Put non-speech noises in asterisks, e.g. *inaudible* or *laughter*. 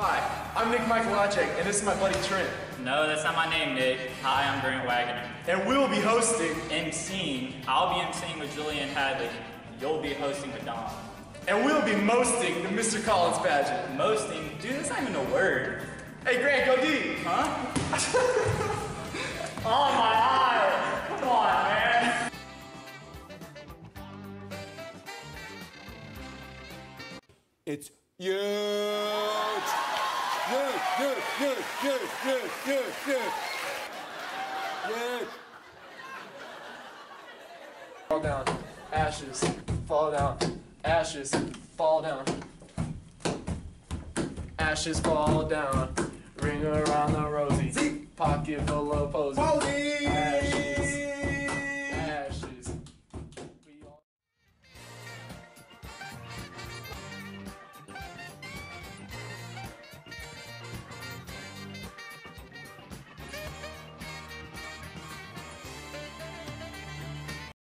Hi, I'm Nick Michaelacek, and this is my buddy Trent. No, that's not my name, Nick. Hi, I'm Grant Wagner. And we'll be hosting, MCing. I'll be MCing with Julian Hadley. You'll be hosting with Don. and we'll be mosting the Mr. Collins pageant. Mosting? Dude, that's not even a word. Hey, Grant, go D. Huh? *laughs* oh my eye! Come on, man. It's huge. Huge, huge, huge, huge. Huge. Fall down, ashes, fall down, ashes, fall down. Ashes fall down, ring around the rosy, pocket full of posy. Ashes